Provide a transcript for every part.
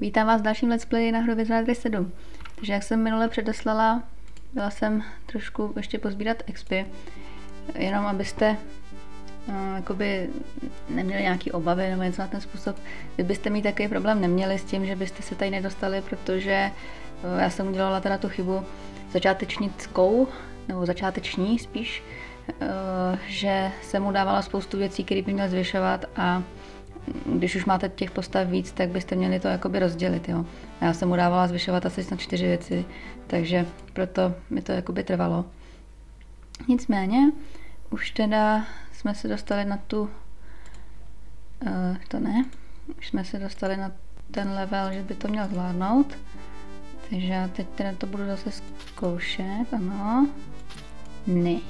Vítám vás v dalším let's play na hru Wizardry 7. Takže jak jsem minule předeslala, byla jsem trošku ještě pozbírat expy, jenom abyste uh, jakoby neměli nějaký obavy nebo něco na ten způsob. Vy byste mít takový problém neměli s tím, že byste se tady nedostali, protože uh, já jsem udělala teda tu chybu začátečnickou, nebo začáteční spíš, uh, že jsem mu dávala spoustu věcí, které by měl zvyšovat a když už máte těch postav víc, tak byste měli to jakoby rozdělit, jo. Já jsem mu dávala zvyšovat asi na čtyři věci, takže proto mi to jakoby trvalo. Nicméně, už teda jsme se dostali na tu, uh, to ne, už jsme se dostali na ten level, že by to měl zvládnout. Takže já teď teda to budu zase zkoušet, ano. Ne.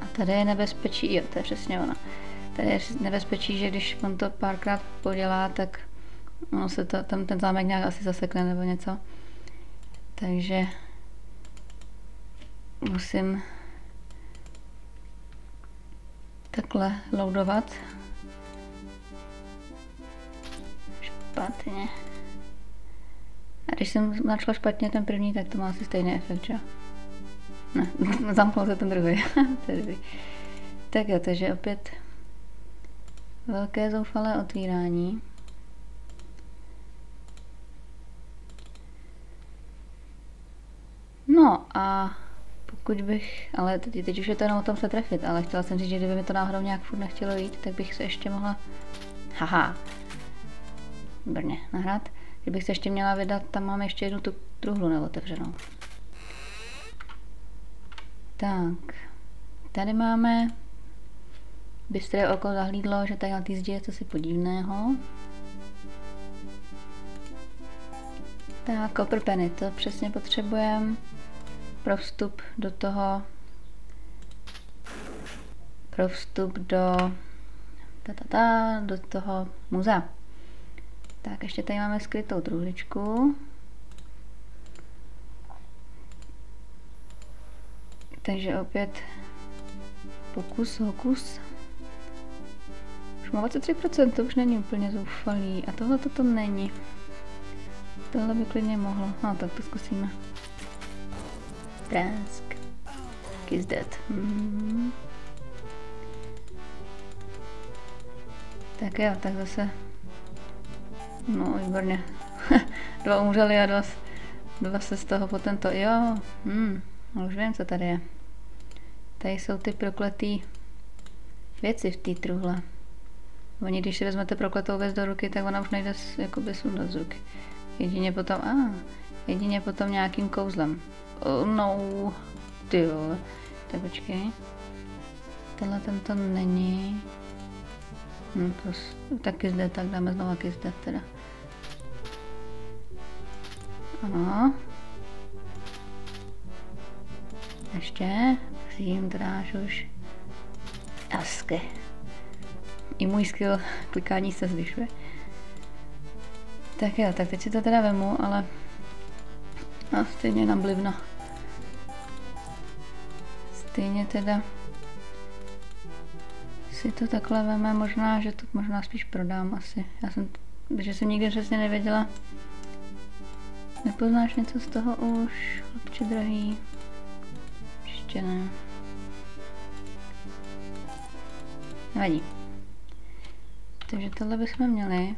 A tady je nebezpečí, jo, to je přesně ona. Tady je nebezpečí, že když on to párkrát podělá, tak ono se to, tam ten zámek nějak asi zasekne nebo něco. Takže musím takhle loadovat. Špatně. A když jsem načala špatně ten první, tak to má asi stejný efekt, že? Ne, zamknul se ten druhý. tak jo, takže opět velké zoufalé otvírání. No a pokud bych, ale teď, teď už je to jenom o tom se trefit, ale chtěla jsem říct, že kdyby mi to náhodou nějak furt nechtělo jít, tak bych se ještě mohla, haha, brně, nahrát, kdybych se ještě měla vydat, tam mám ještě jednu tu truhlu neotevřenou. Tak, tady máme Bystré oko zahlídlo, že tady na té zdi je cosi podivného. Tak, copper penny, to přesně potřebujeme pro vstup do toho pro vstup do ta, ta, ta, do toho muzea. Tak, ještě tady máme skrytou truhličku. Takže opět pokus, hokus. Už má 23%, to už není úplně zoufalý. A tohle to není. Tohle by klidně mohlo. No tak to zkusíme. Trask. Kiss dead. Mm-hmm. Tak jo, tak zase. No, výborně. dva umřeli a dva, dva se z toho potom to. Jo, hm, no už vím, co tady je. Tady jsou ty prokletý věci v té truhle. Oni, když si vezmete prokletou věc do ruky, tak ona už nejde jakoby sundat z ruky. Jedině potom, a, ah, jedině potom nějakým kouzlem. Oh, no, ty jo. Tak počkej. Tenhle tento není. No to taky zde, tak dáme znovu taky zde teda. Ano. Ještě. Musím dráž už. Asky i můj skill klikání se zvyšuje. Tak jo, tak teď si to teda vemu, ale no, stejně nám blivno. Stejně teda si to takhle veme, možná, že to možná spíš prodám asi. Já jsem, že jsem nikdy přesně nevěděla. Nepoznáš něco z toho už, chlapče drahý? Ještě ne. Nevadí. Takže tohle bychom měli.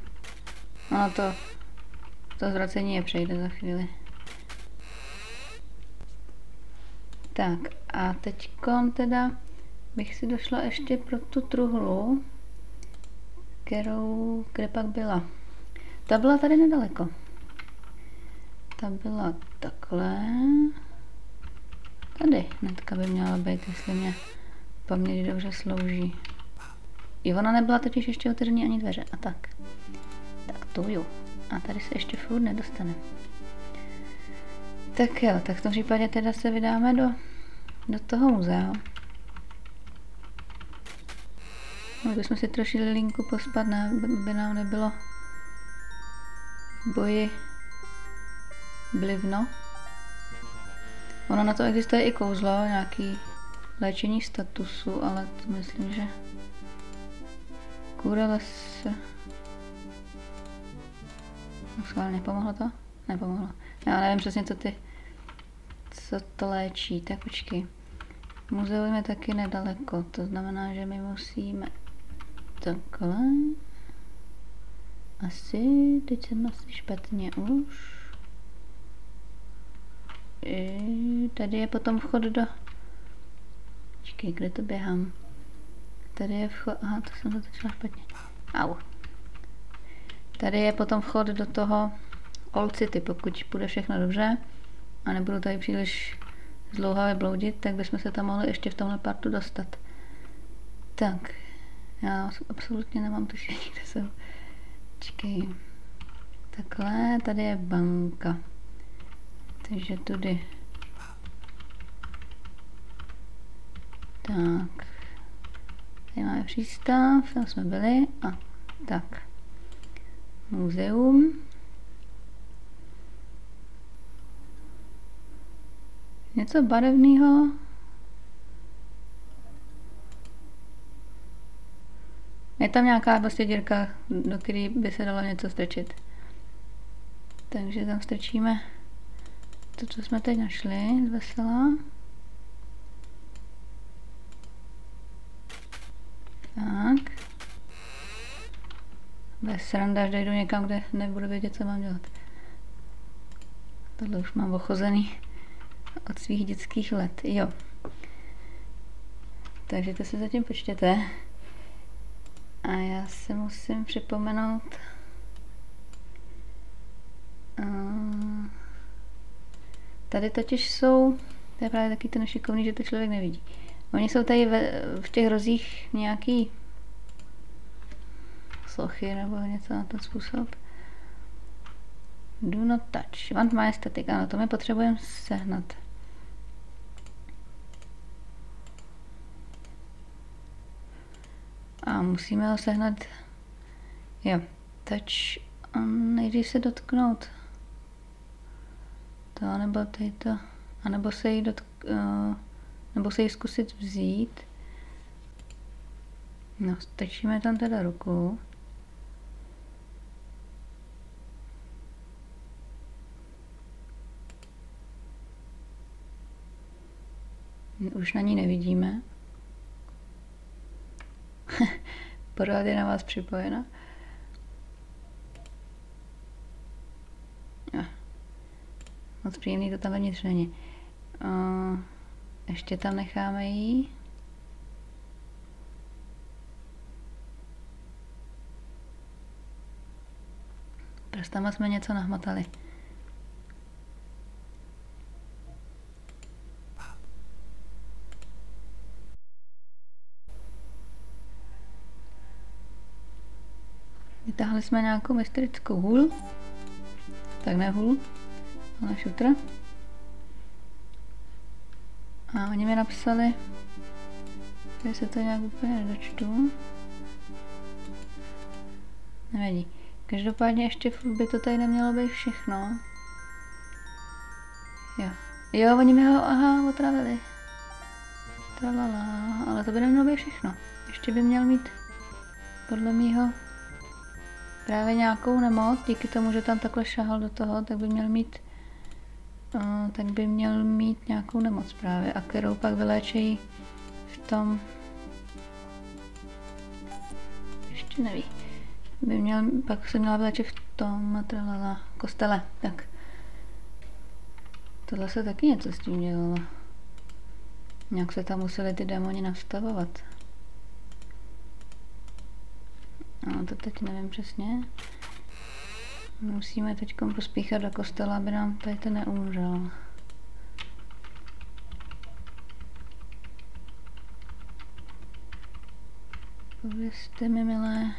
Ono to, to zvracení je přejde za chvíli. Tak a teď teda bych si došla ještě pro tu truhlu, kterou, kde pak byla. Ta byla tady nedaleko. Ta byla takhle. Tady netka by měla být, jestli mě paměť dobře slouží. I ona nebyla totiž ještě otevřený ani dveře. A tak. Tak to jo. A tady se ještě furt nedostane. Tak jo, tak v tom případě teda se vydáme do, do toho muzea. Mohli bychom si troši linku pospat, ne, by nám nebylo boji blivno. Ono na to existuje i kouzlo, nějaký léčení statusu, ale to myslím, že Kurele se... Schválně nepomohlo to? Nepomohlo. Já nevím přesně, co ty, co to léčí. Tak počkej. Muzeum je taky nedaleko, to znamená, že my musíme takhle. Asi, teď jsem asi špatně už. I, tady je potom vchod do... Počkej, kde to běhám? Tady je vchod... Aha, to jsem zatočila špatně. Au. Tady je potom vchod do toho Old City, pokud bude všechno dobře a nebudu tady příliš zdlouhavě bloudit, tak bychom se tam mohli ještě v tomhle partu dostat. Tak, já absolutně nemám tušení, kde jsem. Čekej. Takhle, tady je banka. Takže tudy. Tak. Tady máme přístav, tam jsme byli. A tak. Muzeum. Něco barevného. Je tam nějaká prostě dírka, do které by se dalo něco strčit. Takže tam strčíme to, co jsme teď našli z vesela. Tak. Bez sranda, až dojdu někam, kde nebudu vědět, co mám dělat. Tohle už mám ochozený od svých dětských let. Jo. Takže to si zatím počtěte. A já si musím připomenout Tady totiž jsou, to je právě taky ten šikovný, že to člověk nevidí. Oni jsou tady ve, v těch rozích nějaký sochy nebo něco na ten způsob. Do not touch. Want majestatic. Ano, to my potřebujeme sehnat. A musíme ho sehnat. Jo. Touch. Nejdřív se dotknout to, nebo tady to, anebo se jí dotk, uh, nebo se jí zkusit vzít. No, stačíme tam teda ruku. Už na ní nevidíme. Pořád je na vás připojena. Moc příjemný to tam vevnitř není. Ještě tam necháme jí. Prstama jsme něco nahmatali. Vytáhli jsme nějakou mysterickou hůl. Tak ne hůl na šutr. A oni mi napsali, že se to nějak úplně nedočtu. Nevadí. Každopádně ještě by to tady nemělo být všechno. Jo. Jo, oni mi ho, aha, otravili. Tralala, ale to by nemělo být všechno. Ještě by měl mít, podle mýho, právě nějakou nemoc, díky tomu, že tam takhle šahal do toho, tak by měl mít tak by měl mít nějakou nemoc právě, a kterou pak vyléčejí v tom, ještě neví, by měl, pak se měla vyléčit v tom tralala, kostele, tak. Tohle se taky něco s tím dělalo. Nějak se tam museli ty démoni nastavovat. No, to teď nevím přesně. Musíme teď pospíchat do kostela, aby nám tady ten neumřel. Povězte mi, milé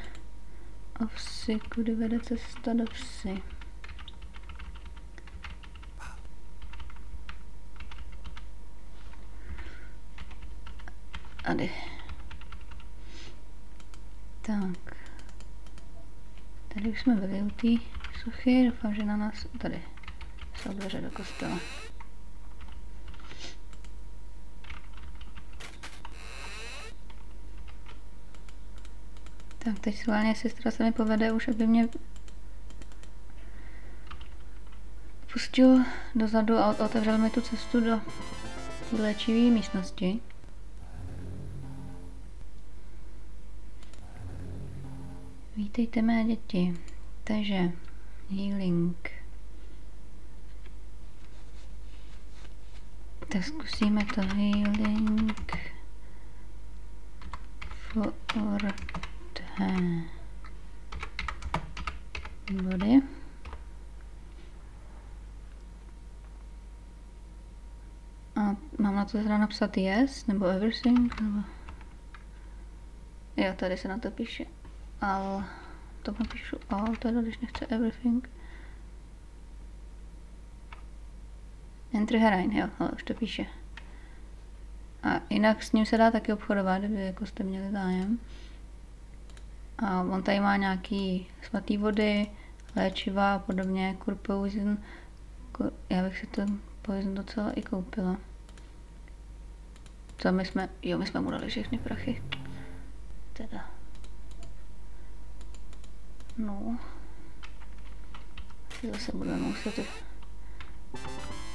ovsi, kudy vede cesta do vsi. Tady. Tak. Tady už jsme u té suchy, doufám, že na nás tady jsou dveře do kostela. Tak teď schválně sestra se mi povede už, aby mě pustil dozadu a otevřel mi tu cestu do léčivé místnosti. Vítejte mé děti. Takže healing. Tak zkusíme to healing for the body. A mám na to teda napsat yes, nebo everything, nebo... Jo, tady se na to píše all. To napíšu all, teda, když nechce everything. Enter Herein, jo, ale už to píše. A jinak s ním se dá taky obchodovat, kdyby jako jste měli zájem. A on tady má nějaký svatý vody, léčiva a podobně, kur poison. Kur, já bych si to poison docela i koupila. Co my jsme, jo, my jsme mu dali všechny prachy. Teda. No. Zase budeme muset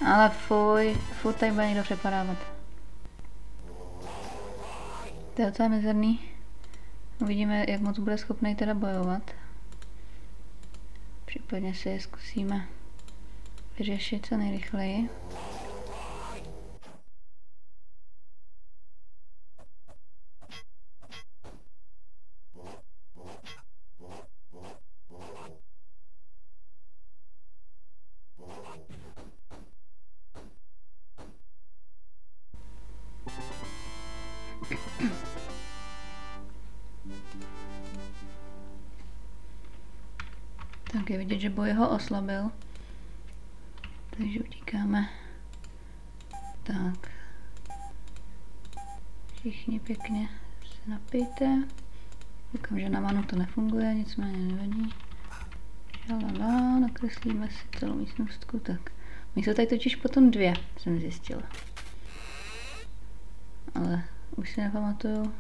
ale fuj, fuj, tady bude někdo přepadávat. To je docela mizerný. Uvidíme, jak moc bude schopný teda bojovat. Případně si je zkusíme vyřešit co nejrychleji. Tak je vidět, že boj ho oslabil. Takže utíkáme. Tak. Všichni pěkně se napijte. Koukám, že na manu to nefunguje, nicméně nevadí. Žalala, nakreslíme si celou místnostku. Tak. My jsou tady totiž potom dvě, jsem zjistila. Ale už si nepamatuju.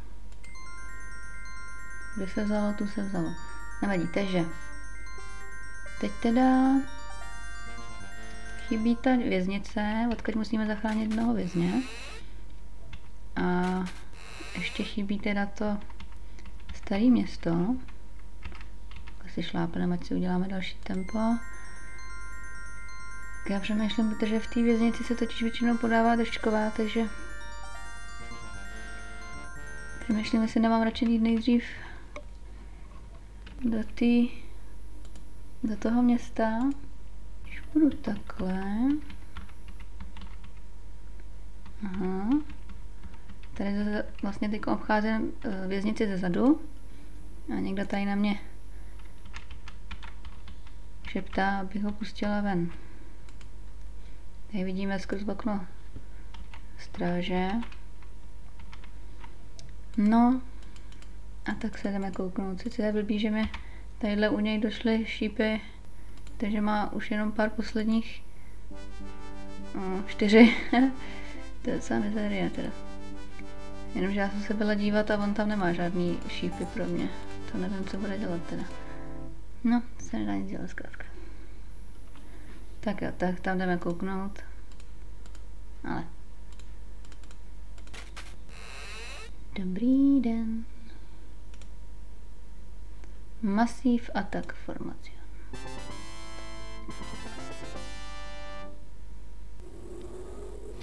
Kde se vzalo, tu se vzalo. Nevadí, takže Teď teda chybí ta věznice, odkud musíme zachránit jednoho vězně. A ještě chybí teda to staré město. Asi šlápneme, ať si uděláme další tempo. Já přemýšlím, protože v té věznici se totiž většinou podává dešťková, takže přemýšlím, jestli nemám radši jít nejdřív do té do toho města, když půjdu takhle, aha, tady vlastně teď obcházím eh, věznici ze zadu a někdo tady na mě šeptá, abych ho pustila ven. Tady vidíme skrz okno stráže. No, a tak se jdeme kouknout. Sice je blbý, že mi Tadyhle u něj došly šípy, takže má už jenom pár posledních no, čtyři. to je docela mizérie teda. Jenomže já jsem se byla dívat a on tam nemá žádný šípy pro mě. To nevím, co bude dělat teda. No, se nedá nic dělat zkrátka. Tak jo, tak tam jdeme kouknout. Ale. Dobrý den. Massive Attack Formation.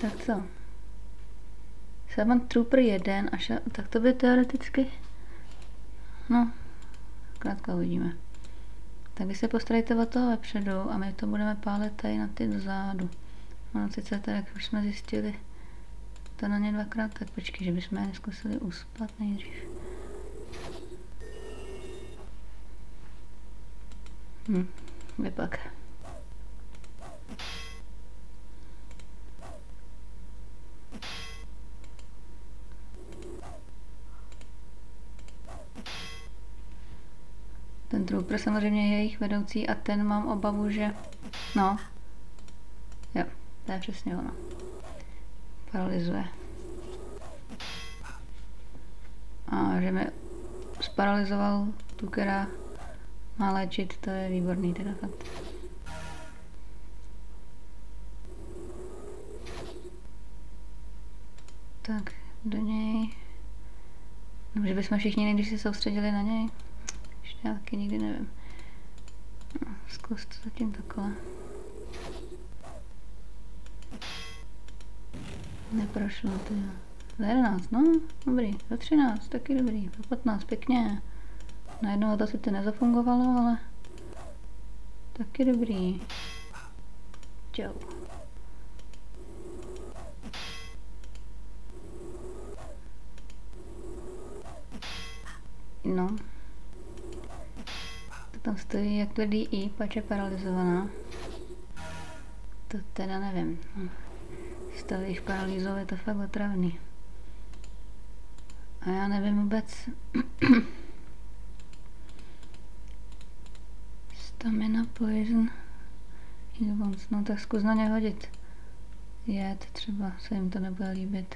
Tak co? Savant Trooper 1 až tak to by teoreticky no krátko uvidíme. Tak vy se postarejte o toho vepředu a my to budeme pálit tady na ty dozadu. Ono sice tak, jak už jsme zjistili, to na ně dvakrát, tak počkej, že bychom je neskusili uspat nejdřív. Hm, vypak. Ten trooper samozřejmě je jejich vedoucí a ten mám obavu, že... No. Jo, to je přesně ono. Paralizuje. A že mi sparalizoval tu, která má léčit, to je výborný teda fakt. Tak, do něj. No, že bychom všichni když se soustředili na něj. Ještě nějaký, nikdy nevím. No, zkus to zatím takhle. Neprošlo to. jo. Za 11, no, dobrý. Za 13, taky dobrý. Za 15, pěkně. Najednou to sice nezafungovalo, ale taky dobrý. Čau. No. To tam stojí jak tvrdý I, pač je paralizovaná. To teda nevím. Stavíš paralýzou, je to fakt otravný. A já nevím vůbec. Stamina poison. No tak zkus na ně hodit. Jet, třeba se jim to nebude líbit.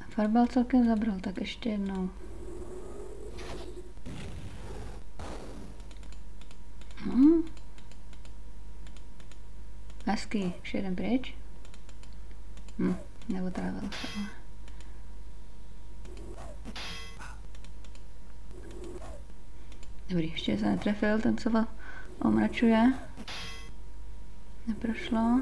A farbal celkem zabral, tak ještě jednou. Hmm. Hezký, už jeden pryč. Hm, neotrávil se, ale. Dobrý, ještě se netrefil, ten co omračuje. Neprošlo.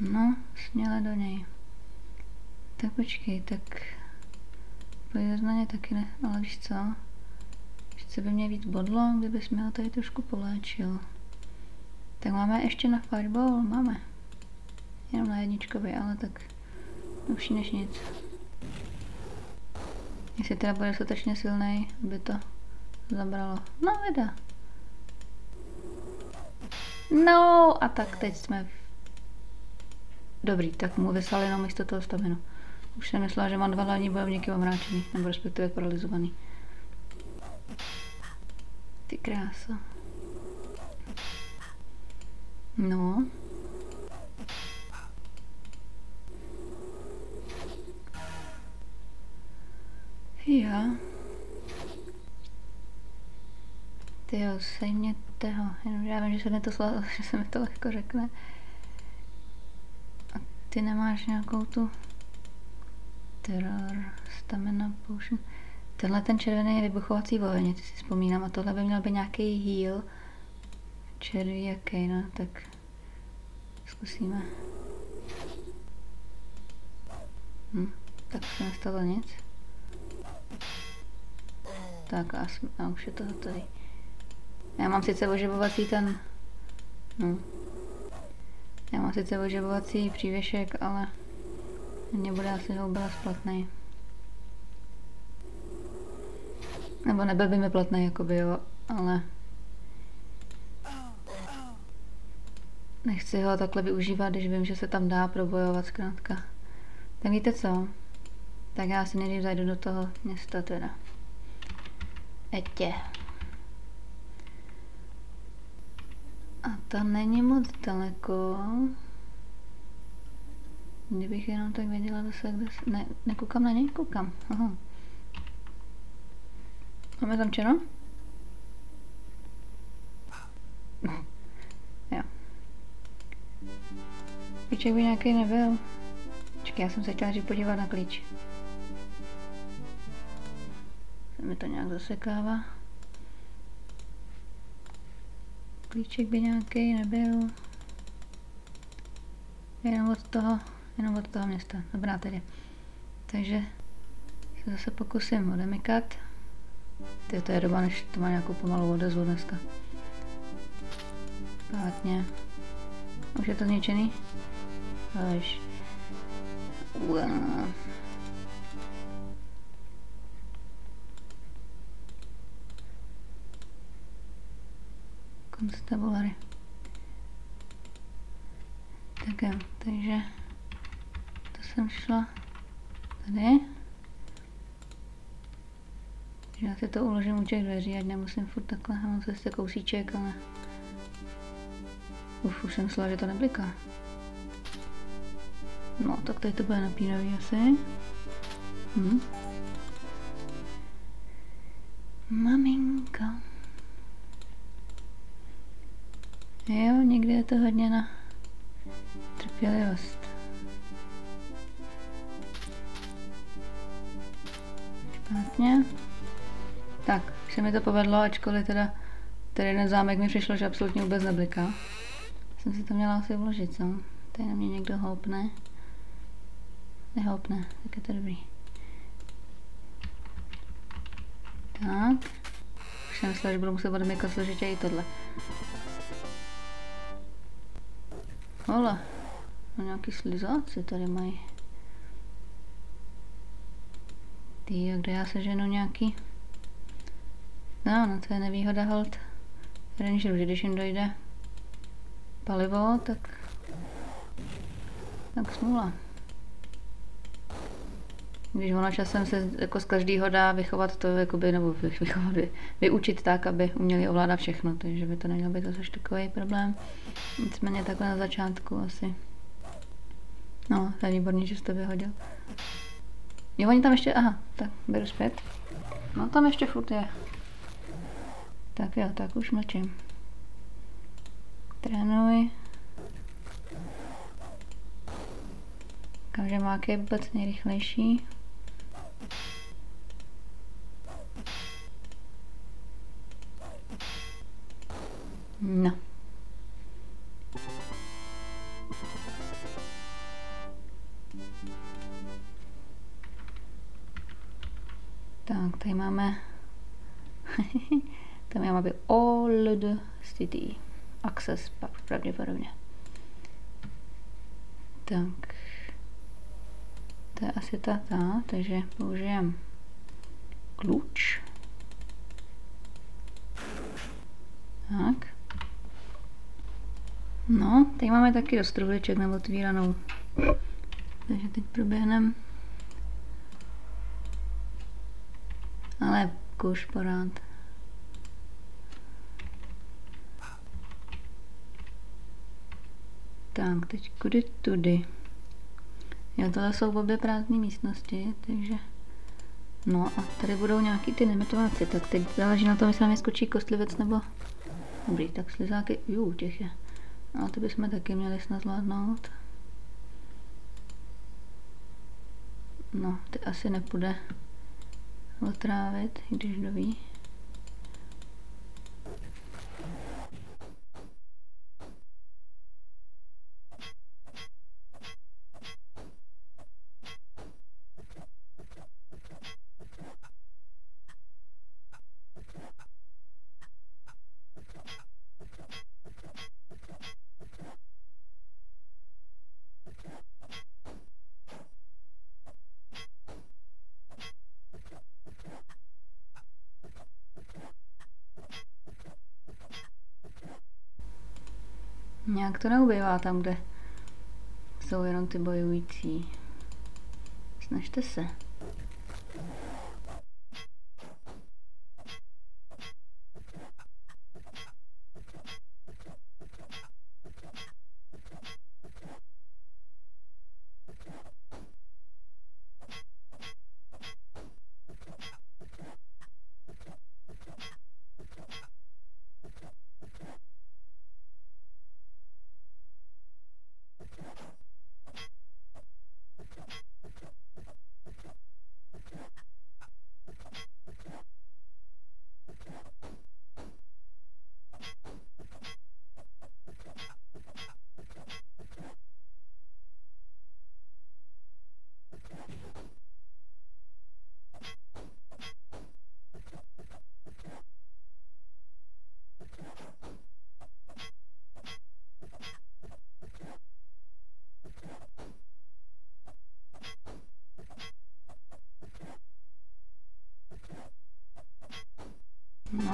No, směle do něj. Tak počkej, tak pojď na ně taky ne, ale víš co? Ještě by mě víc bodlo, kdybys mi ho tady trošku poléčil. Tak máme ještě na fireball, máme. Jenom na jedničkový, ale tak lepší než nic. Jestli teda bude dostatečně silný, aby to zabralo. No, vida. No, a tak teď jsme v Dobrý, tak mu vyslali jenom místo toho staminu. Už jsem myslela, že mám dva hlavní bojovníky omráčený, nebo respektive paralizovaný. Ty krása. No. Jo. Ty jo, sejměte ho. Jenom já vím, že se mi to, že se mi to lehko řekne. Ty nemáš nějakou tu terror, stamina potion. Tenhle ten červený je vybuchovací oheň, ty si vzpomínám, a tohle by měl být nějaký heal. Červí jaký, no, tak zkusíme. Hm, tak se nestalo nic. Tak a, a už je to hotový. Já mám sice oživovací ten, no, já mám sice oživovací přívěšek, ale nebude asi houba splatný. Nebo nebyl by mi platný, jakoby jo, ale nechci ho takhle využívat, když vím, že se tam dá probojovat zkrátka. Tak víte co? Tak já si nejdřív zajdu do toho města teda. Etě. A to není moc daleko. Kdybych jenom tak věděla zase, kde se... Ne, nekoukám na něj? Koukám. Aha. Máme tam čeno? jo. Klíček by nějaký nebyl. Čekaj, já jsem se chtěla podívat na klíč. Se mi to nějak zasekává. Klíček by nějaký nebyl. Jenom od toho, jenom od toho města. Dobrá tedy. Takže se zase pokusím odemykat. Ty, to je doba, než to má nějakou pomalou odezvu dneska. Pátně. Už je to zničený? Až. Wow. Constabulary. Tak jo, takže to jsem šla tady. Já si to uložím u těch dveří, ať nemusím furt takhle, mám zase kousíček, ale Uf, už jsem myslela, že to nebliká. No, tak tady to bude napínavý asi. Hm. Maminko. Jo, někdy je to hodně na trpělivost. Špatně. Tak, už se mi to povedlo, ačkoliv teda tady jeden zámek mi přišlo, že absolutně vůbec nebliká. Jsem si to měla asi vložit, co? Tady na mě někdo houpne. Nehoupne, tak je to dobrý. Tak. Už jsem myslela, že budu muset odemykat složitě i tohle. Hola. No nějaký slizáci tady mají. Ty, a kde já seženu nějaký? No, no to je nevýhoda hold rangerů, že když jim dojde palivo, tak tak smůla. Když ono časem se jako z každého dá vychovat to, jakoby, nebo vychovat, vy, vyučit tak, aby uměli ovládat všechno, takže by to neměl být zase takový problém. Nicméně takhle na začátku asi. No, to je výborný, že jsi to vyhodil. Jo, oni tam ještě, aha, tak beru zpět. No tam ještě furt je. Tak jo, tak už mlčím. Trénuj. Každý má vůbec nejrychlejší. No. Tak, tady máme tam já mám old city access pravděpodobně. Tak. To je asi ta, ta takže použijem kluč. Tak. No, tady máme taky dost truhliček nebo otvíranou. Takže teď proběhneme. Ale kuš porád. Tak, teď kudy tudy. Jo, tohle jsou obě prázdné místnosti, takže... No a tady budou nějaký ty nemetováci, tak teď záleží na tom, jestli nám je skočí kostlivec nebo... Dobrý, tak slizáky, jú, těch je. Ale ty bychom taky měli snad zvládnout. No, ty asi nepůjde otrávit, když doví. To neubývá tam, kde jsou jenom ty bojující. Snažte se.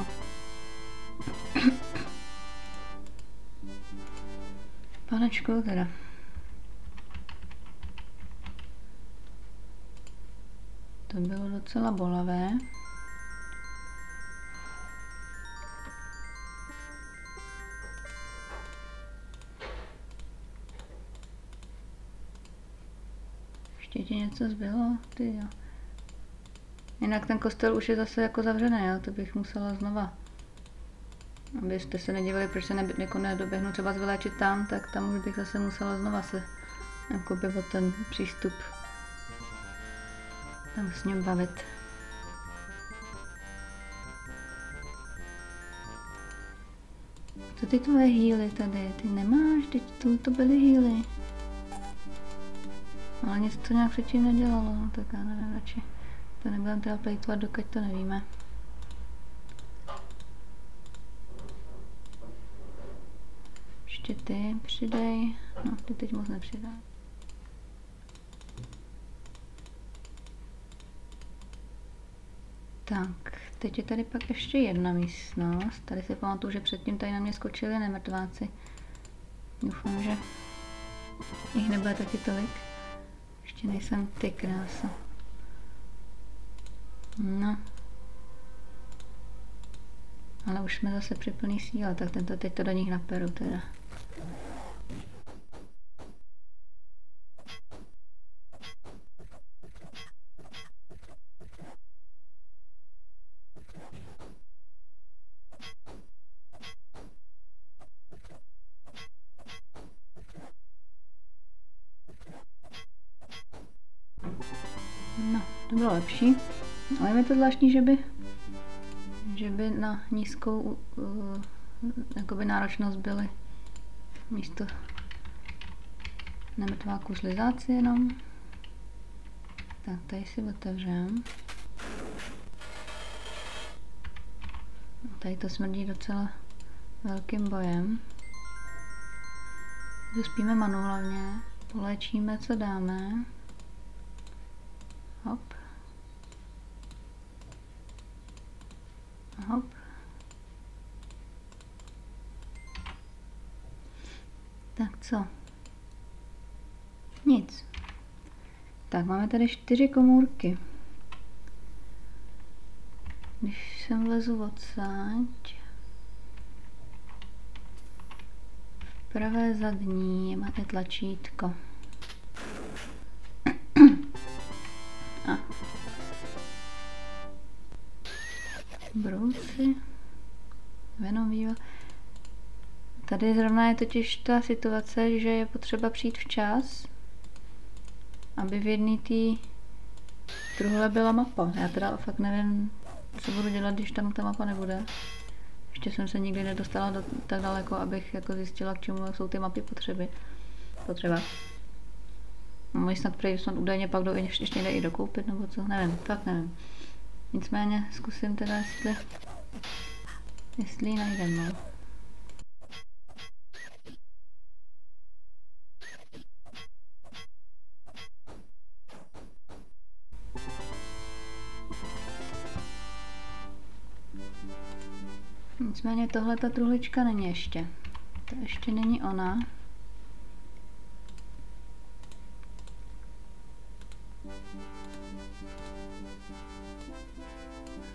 Panečku teda. To bylo docela bolavé. Ještě ti něco zbylo? Ty jo. Jinak ten kostel už je zase jako zavřený, jo? to bych musela znova. Abyste se nedívali, proč se ne, jako nedoběhnu třeba zvyléčit tam, tak tam už bych zase musela znova se jakoby o ten přístup tam s ním bavit. Co ty tvoje hýly tady? Ty nemáš, teď tu to byly hýly. Ale nic to nějak předtím nedělalo, tak já nevím, radši to nebudeme teda plejtovat, dokud to nevíme. Ještě ty přidej, no ty teď moc nepřidá. Tak, teď je tady pak ještě jedna místnost. Tady si pamatuju, že předtím tady na mě skočili nemrtváci. Doufám, že jich nebude taky tolik. Ještě nejsem ty krása. No. Ale už jsme zase při plný síle, tak tento teď to do nich naperu teda. To zvláštní, že by, že by na nízkou uh, jakoby náročnost byly místo nemrtváků zlizáci jenom. Tak, tady si otevřem. Tady to smrdí docela velkým bojem. Zaspíme manu hlavně. Co dáme. Hop. Hop. Tak co? Nic. Tak máme tady čtyři komůrky. Když sem vlezu odsaď, v pravé zadní máte tlačítko. Brouci, Venom Viva. Tady zrovna je totiž ta situace, že je potřeba přijít včas, aby v jedné té truhle byla mapa. Já teda fakt nevím, co budu dělat, když tam ta mapa nebude. Ještě jsem se nikdy nedostala do, tak daleko, abych jako zjistila, k čemu jsou ty mapy potřeby. Potřeba. Můj snad prej, snad údajně pak do, ještě jde i dokoupit, nebo co, nevím, fakt nevím. Nicméně zkusím teda, jestli, jestli ji najdeme. Nicméně tohle ta truhlička není ještě. To ještě není ona.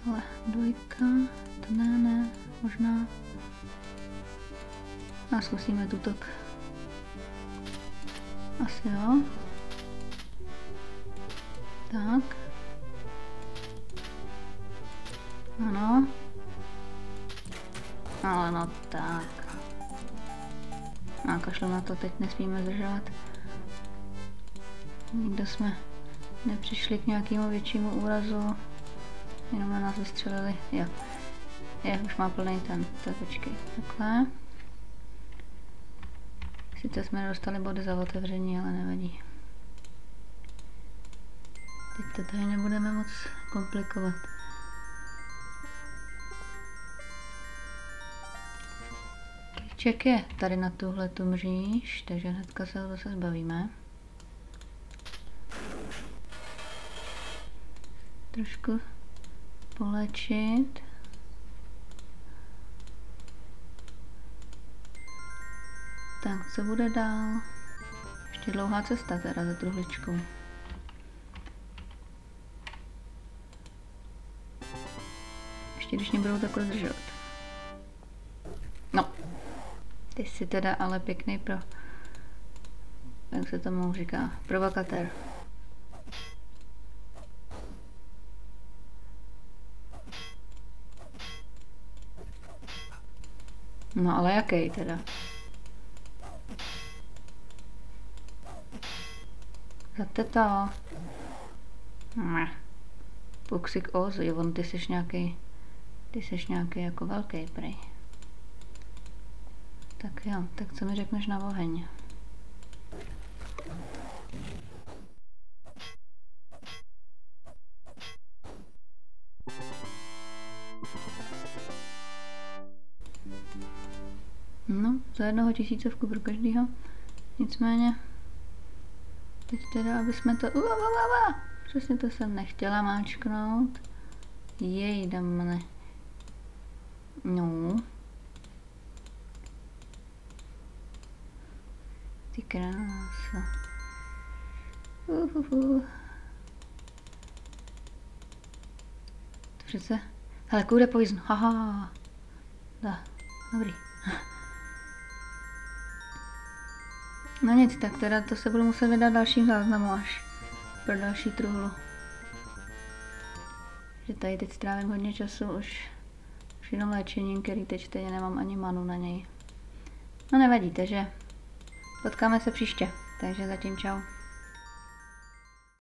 Ale dvojka, to ne, ne, možná. A zkusíme tuto. Asi jo. Tak. Ano. Ale no tak. A kašlu na to, teď nesmíme zdržovat. Nikdo jsme nepřišli k nějakému většímu úrazu. Jenom na nás vystřelili. Jo. Je, už má plný ten. Tak počkej. Takhle. Sice jsme dostali body za otevření, ale nevadí. Teď to tady nebudeme moc komplikovat. Ček je tady na tuhle tu mříž, takže hnedka se ho zase zbavíme. Trošku polečit. Tak, co bude dál? Ještě dlouhá cesta teda za truhličkou. Ještě když mě budou takhle zdržovat. No, ty jsi teda ale pěkný pro, jak se tomu říká, provokatér. No ale jaký teda? Zate to. Puxik Oz, jo, on ty jsi nějaký, ty jsi nějaký jako velký prej. Tak jo, tak co mi řekneš na oheň? Za jednoho tisícovku pro každýho. Nicméně, teď teda, aby jsme to... Uvavala, přesně to jsem nechtěla máčknout. Jej, damne. No. Ty krása. Uhuhu. To přece... Hele, kude poison, haha. Da, dobrý. No nic, tak teda to se budu muset vydat dalším záznamu až pro další truhlu. Že tady teď strávím hodně času už, už jenom léčením, který teď stejně nemám ani manu na něj. No nevadí, takže potkáme se příště, takže zatím čau.